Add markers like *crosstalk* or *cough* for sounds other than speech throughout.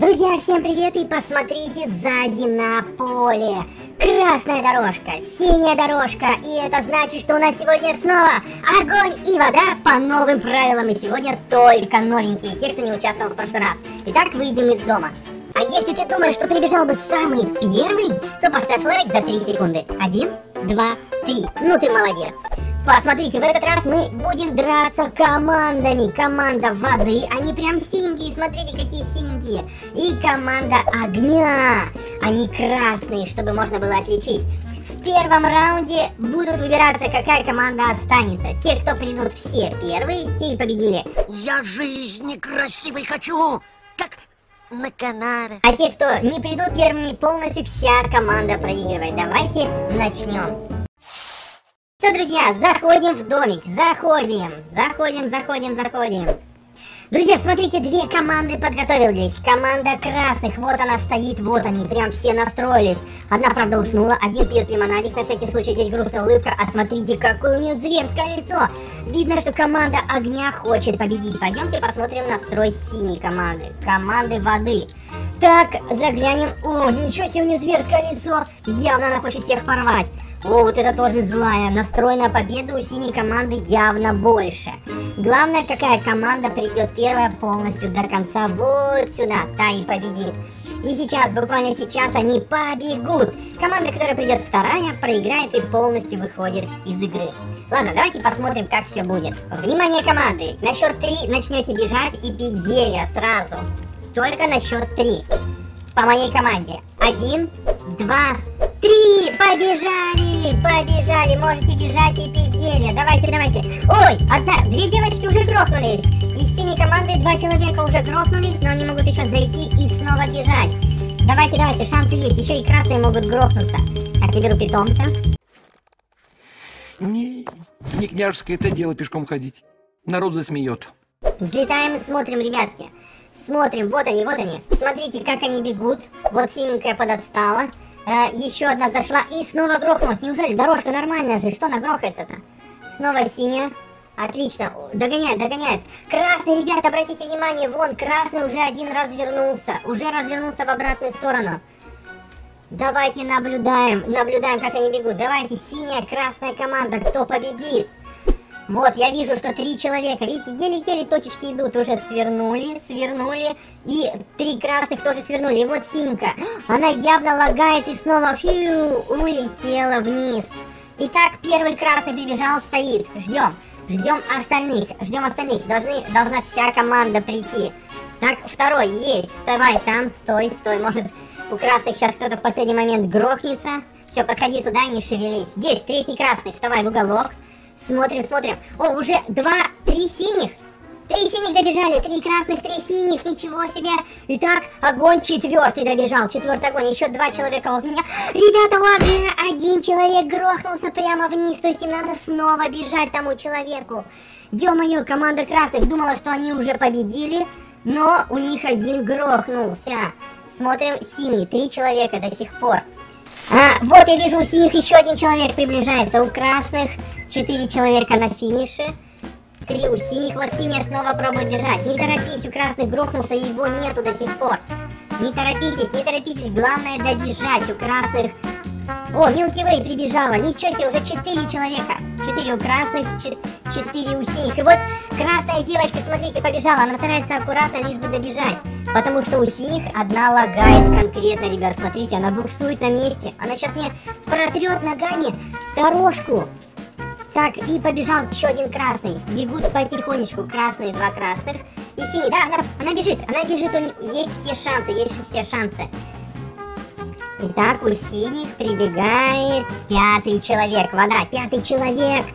Друзья, всем привет и посмотрите сзади на поле. Красная дорожка, синяя дорожка, и это значит, что у нас сегодня снова огонь и вода по новым правилам. И сегодня только новенькие, те, кто не участвовал в прошлый раз. Итак, выйдем из дома. А если ты думаешь, что прибежал бы самый первый, то поставь лайк за 3 секунды. Один, два, три. Ну ты молодец. Посмотрите, в этот раз мы будем драться командами. Команда воды, они прям синенькие, смотрите, какие синенькие. И команда огня, они красные, чтобы можно было отличить. В первом раунде будут выбираться, какая команда останется. Те, кто придут все первые, те и победили. Я жизни красивой хочу, как на Канарах. А те, кто не придут первыми, полностью вся команда проигрывает. Давайте начнем. Что, друзья, заходим в домик, заходим, заходим, заходим, заходим. Друзья, смотрите, две команды подготовились. Команда красных, вот она стоит, вот они, прям все настроились. Одна, правда, уснула, один пьет лимонадик, на всякий случай здесь грустная улыбка. А смотрите, какое у нее зверское лицо. Видно, что команда огня хочет победить. Пойдемте посмотрим настрой синей команды, команды воды. Так, заглянем. О, ничего себе, у нее зверское лицо. Явно она хочет всех порвать. О, вот это тоже злая. Настрой на победу у синей команды явно больше. Главное, какая команда придет первая полностью до конца вот сюда, та и победит. И сейчас, буквально сейчас они побегут. Команда, которая придет вторая, проиграет и полностью выходит из игры. Ладно, давайте посмотрим, как все будет. Внимание, команды! На счет три начнете бежать и пить зелья сразу. Только на счет три. По моей команде. Один, два, три! Побежали! побежали, можете бежать и пить зелье. Давайте, давайте. Ой, одна, две девочки уже грохнулись. Из синей команды два человека уже грохнулись, но они могут еще зайти и снова бежать. Давайте, давайте, шансы есть. Еще и красные могут грохнуться. Так, я беру питомца. Не, не княжеское это дело пешком ходить. Народ засмеет. Взлетаем смотрим, ребятки. Смотрим, вот они, вот они. Смотрите, как они бегут. Вот синенькая подотстала. Э, еще одна зашла и снова грохнулась. Неужели дорожка нормальная же? Что она грохается-то? Снова синяя. Отлично. Догоняет, догоняет. Красный, ребята, обратите внимание, вон, красный уже один развернулся. Уже развернулся в обратную сторону. Давайте наблюдаем, наблюдаем, как они бегут. Давайте, синяя, красная команда, кто победит? Вот, я вижу, что три человека, видите, еле-еле точечки идут, уже свернули, свернули, и три красных тоже свернули, и вот синенькая, она явно лагает и снова фью, улетела вниз. Итак, первый красный прибежал, стоит, ждем, ждем остальных, ждем остальных, Должны, должна вся команда прийти. Так, второй есть, вставай там, стой, стой, может у красных сейчас кто-то в последний момент грохнется. Все, подходи туда и не шевелись. Есть, третий красный, вставай в уголок. Смотрим, смотрим. О, уже два, три синих. Три синих добежали, три красных, три синих, ничего себе. Итак, огонь четвертый добежал, четвертый огонь, еще два человека вот меня. Ребята, ладно, один человек грохнулся прямо вниз, то есть им надо снова бежать тому человеку. Ё-моё, команда красных думала, что они уже победили, но у них один грохнулся. Смотрим, синий, три человека до сих пор. А, вот я вижу, у синих еще один человек приближается, у красных Четыре человека на финише. Три у синих. Вот синяя снова пробует бежать. Не торопись, у красных грохнулся, и его нету до сих пор. Не торопитесь, не торопитесь. Главное добежать. У красных... О, Милки Вей прибежала. Ничего себе, уже четыре человека. Четыре у красных, четыре у синих. И вот красная девочка, смотрите, побежала. Она старается аккуратно, лишь бы добежать. Потому что у синих одна лагает конкретно, ребят. Смотрите, она буксует на месте. Она сейчас мне протрет ногами дорожку. Так, и побежал еще один красный. Бегут потихонечку. Красные, два красных. И синий, да, она, она бежит. Она бежит, у есть все шансы, есть все шансы. Итак, у синих прибегает пятый человек. Вода, пятый человек.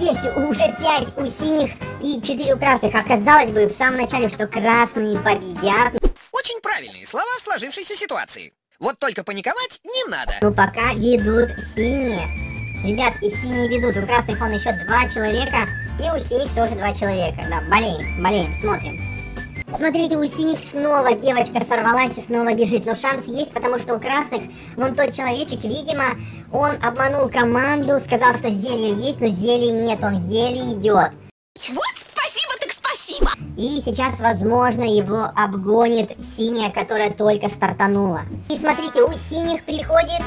Есть уже пять у синих и четыре у красных. Оказалось бы в самом начале, что красные победят. Очень правильные слова в сложившейся ситуации. Вот только паниковать не надо. Ну пока ведут синие. Ребятки, синие ведут, у красных он еще два человека, и у синих тоже два человека. Да, болеем, болеем, смотрим. Смотрите, у синих снова девочка сорвалась и снова бежит. Но шанс есть, потому что у красных, вон тот человечек, видимо, он обманул команду, сказал, что зелье есть, но зелья нет, он еле идет. Вот спасибо так спасибо. И сейчас, возможно, его обгонит синяя, которая только стартанула. И смотрите, у синих приходит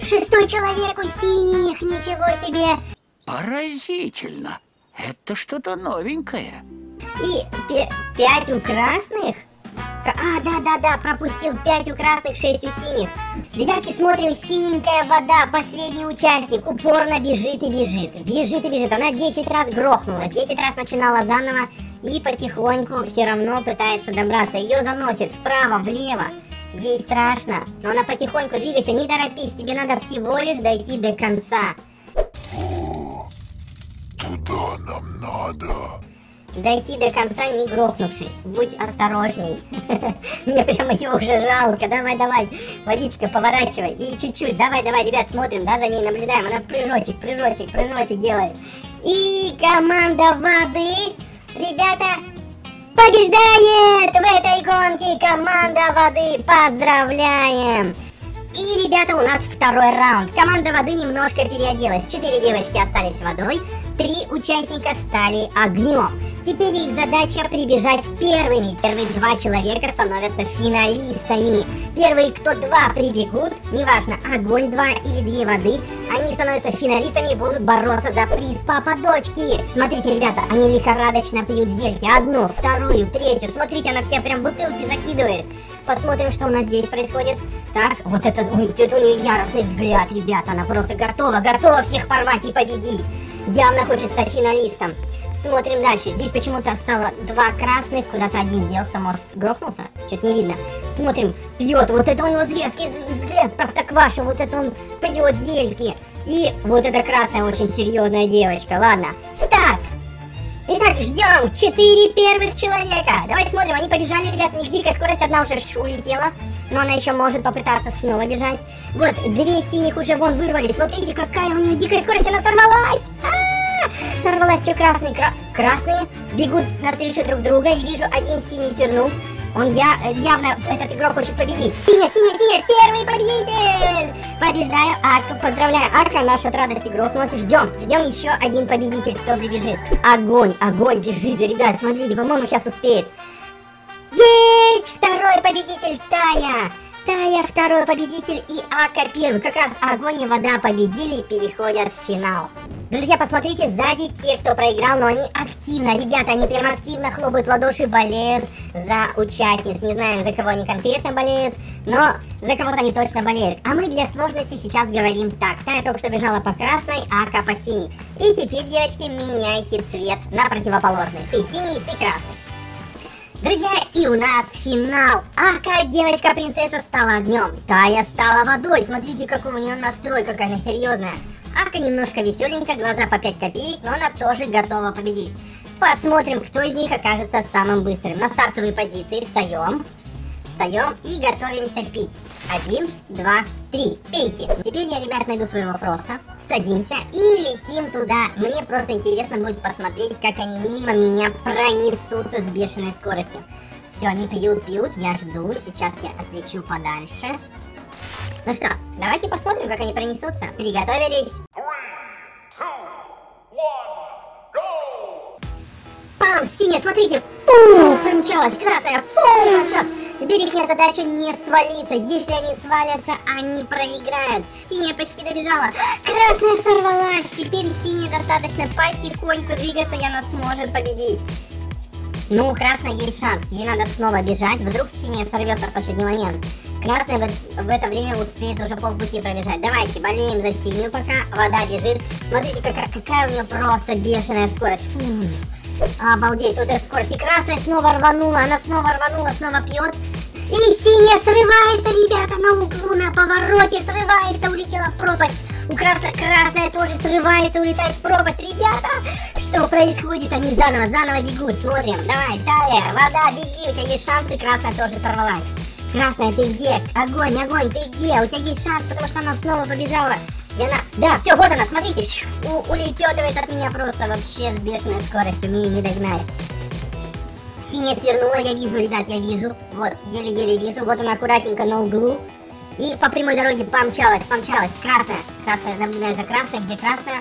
шестой человек у синих, ничего себе. Поразительно. Это что-то новенькое. И пять у красных? А, да-да-да, пропустил пять у красных, шесть у синих. Ребятки, смотрим, синенькая вода, последний участник, упорно бежит и бежит. Бежит и бежит. Она 10 раз грохнулась, 10 раз начинала заново и потихоньку все равно пытается добраться. Ее заносит вправо, влево. Ей страшно, но она потихоньку двигайся, не торопись, тебе надо всего лишь дойти до конца. Туда нам надо. Дойти до конца не грохнувшись. Будь осторожней. *laughs* Мне прямо ее уже жалко. Давай, давай. Водичка, поворачивай. И чуть-чуть. Давай, давай, ребят, смотрим, да, за ней наблюдаем. Она прыжочек, прыжочек, прыжочек делает. И команда воды, ребята, побеждает в этой гонке. Команда воды, поздравляем. И, ребята, у нас второй раунд. Команда воды немножко переоделась. Четыре девочки остались водой, три участника стали огнем. Теперь их задача прибежать первыми. Первые два человека становятся финалистами. Первые, кто два прибегут, неважно, огонь два или две воды, они становятся финалистами и будут бороться за приз папа дочки. Смотрите, ребята, они лихорадочно пьют зельки. Одну, вторую, третью. Смотрите, она все прям бутылки закидывает. Посмотрим, что у нас здесь происходит. Так, вот это, ой, это у нее яростный взгляд, ребята. Она просто готова, готова всех порвать и победить. Явно хочет стать финалистом. Смотрим дальше. Здесь почему-то стало два красных, куда-то один делся, может, грохнулся? Что-то не видно. Смотрим, пьет. Вот это у него зверский взгляд, простокваша. Вот это он пьет зельки. И вот эта красная очень серьезная девочка. Ладно, ждем четыре первых человека. Давайте смотрим, они побежали, ребят, у них дикая скорость, одна уже улетела, но она еще может попытаться снова бежать. Вот, две синих уже вон вырвались. Смотрите, какая у нее дикая скорость, она сорвалась! А-а-а! Сорвалась, что красный, кра... красные бегут навстречу друг друга, и вижу, один синий свернул. Он я, явно, этот игрок хочет победить. Синяя, синяя, синяя, первый победитель! Побеждаю Ака, поздравляю, Ака, наша от радости грохнулась. Ждем, ждем еще один победитель, кто прибежит. Огонь, огонь бежит, ребят, смотрите, по-моему, сейчас успеет. Есть второй победитель Тая! Тая второй победитель и Ака первый. Как раз огонь и вода победили и переходят в финал. Друзья, посмотрите сзади те, кто проиграл, но они активно, ребята, они прям активно хлопают в ладоши, болеют за участниц. Не знаю, за кого они конкретно болеют, но за кого-то они точно болеют. А мы для сложности сейчас говорим так. Тая только что бежала по красной, Ака по синей. И теперь, девочки, меняйте цвет на противоположный. Ты синий, ты красный. Друзья, и у нас финал. Ака, девочка-принцесса, стала огнем. Тая стала водой. Смотрите, какой у нее настрой, какая она серьезная. Ака немножко веселенькая, глаза по 5 копеек, но она тоже готова победить. Посмотрим, кто из них окажется самым быстрым. На стартовые позиции встаем. Встаем и готовимся пить. Один, два, три. Пейте. Теперь я, ребят, найду своего Фроста. Садимся и летим туда. Мне просто интересно будет посмотреть, как они мимо меня пронесутся с бешеной скоростью. Все, они пьют, пьют, я жду. Сейчас я отлечу подальше. Ну что, давайте посмотрим, как они пронесутся. Приготовились. Пам, синяя, смотрите, фу, промчалась, красная, фу, промчалась. Теперь их задача не свалиться. Если они свалятся, они проиграют. Синяя почти добежала. Красная сорвалась. Теперь синяя достаточно потихоньку двигаться, и она сможет победить. Ну, у красной есть шанс. Ей надо снова бежать. Вдруг синяя сорвется в последний момент. Красная в, в это время успеет уже полпути пробежать. Давайте, болеем за синюю пока. Вода бежит. Смотрите, какая, какая у нее просто бешеная скорость. Фу. Обалдеть, вот эта скорость. И красная снова рванула, она снова рванула, снова пьет. И синяя срывается, ребята, на углу, на повороте срывается, улетела в пропасть. У красной, красная тоже срывается, улетает в пропасть. Ребята, что происходит? Они заново, заново бегут. Смотрим. Давай, далее. Вода, беги, у тебя есть шансы. Красная тоже сорвалась. Красная, ты где? Огонь, огонь, ты где? У тебя есть шанс, потому что она снова побежала. И она... Да, все, вот она, смотрите. У, улепетывает от меня просто вообще с бешеной скоростью. Мне не догнать. Синяя свернула, я вижу, ребят, я вижу. Вот, еле-еле вижу. Вот она аккуратненько на углу. И по прямой дороге помчалась, помчалась. Красная. Красная, наблюдаю за красной. Где красная?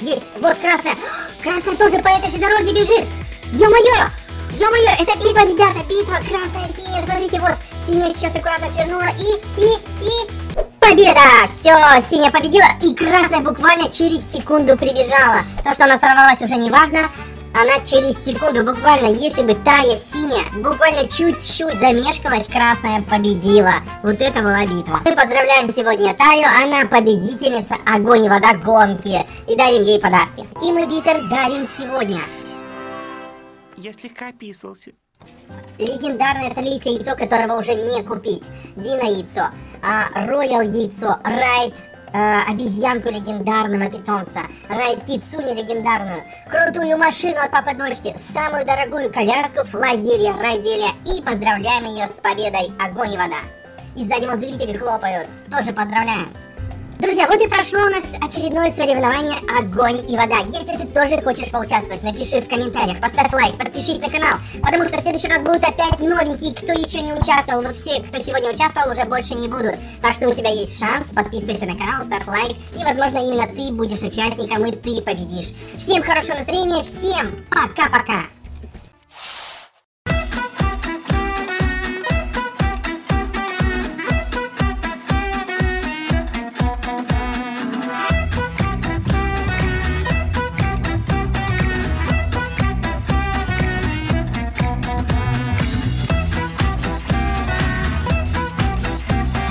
Есть. Вот красная. Красная тоже по этой же дороге бежит. Ё-моё! Ё-моё, это битва, ребята, битва, красная, синяя, смотрите, вот, синяя сейчас аккуратно свернула и, и, и... Победа! Все, синяя победила, и красная буквально через секунду прибежала. То, что она сорвалась, уже не важно, она через секунду, буквально, если бы тая синяя, буквально чуть-чуть замешкалась, красная победила. Вот это была битва. Мы поздравляем сегодня Таю, она победительница огонь и вода гонки. И дарим ей подарки. И мы Битер дарим сегодня Я слегка описался. легендарное австралийское яйцо, которого уже не купить. Дина яйцо, а, Роял яйцо, Райт а, обезьянку легендарного питомца, Райт Кицуни легендарную, крутую машину от папы дочки, самую дорогую коляску Флазерия Райделя и поздравляем ее с победой Огонь и вода. И сзади вот зрители хлопают, тоже поздравляем. Друзья, вот и прошло у нас очередное соревнование «Огонь и вода». Если ты тоже хочешь поучаствовать, напиши в комментариях, поставь лайк, подпишись на канал, потому что в следующий раз будут опять новенькие, кто еще не участвовал, но все, кто сегодня участвовал, уже больше не будут. Так что у тебя есть шанс, подписывайся на канал, ставь лайк, и, возможно, именно ты будешь участником, и ты победишь. Всем хорошего настроения, всем пока-пока!